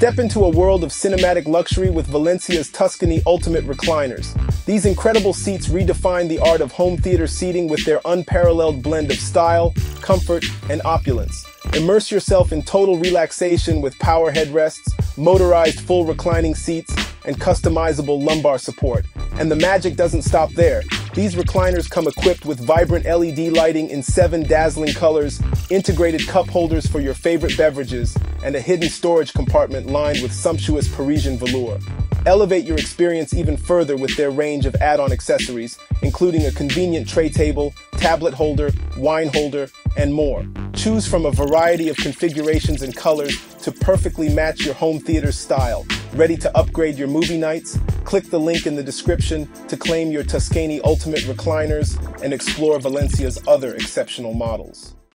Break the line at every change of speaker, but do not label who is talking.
Step into a world of cinematic luxury with Valencia's Tuscany Ultimate Recliners. These incredible seats redefine the art of home theater seating with their unparalleled blend of style, comfort, and opulence. Immerse yourself in total relaxation with power headrests, motorized full reclining seats, and customizable lumbar support. And the magic doesn't stop there. These recliners come equipped with vibrant LED lighting in seven dazzling colors, integrated cup holders for your favorite beverages, and a hidden storage compartment lined with sumptuous Parisian velour. Elevate your experience even further with their range of add-on accessories, including a convenient tray table, tablet holder, wine holder, and more. Choose from a variety of configurations and colors to perfectly match your home theater's style. Ready to upgrade your movie nights? Click the link in the description to claim your Tuscany Ultimate Recliners and explore Valencia's other exceptional models.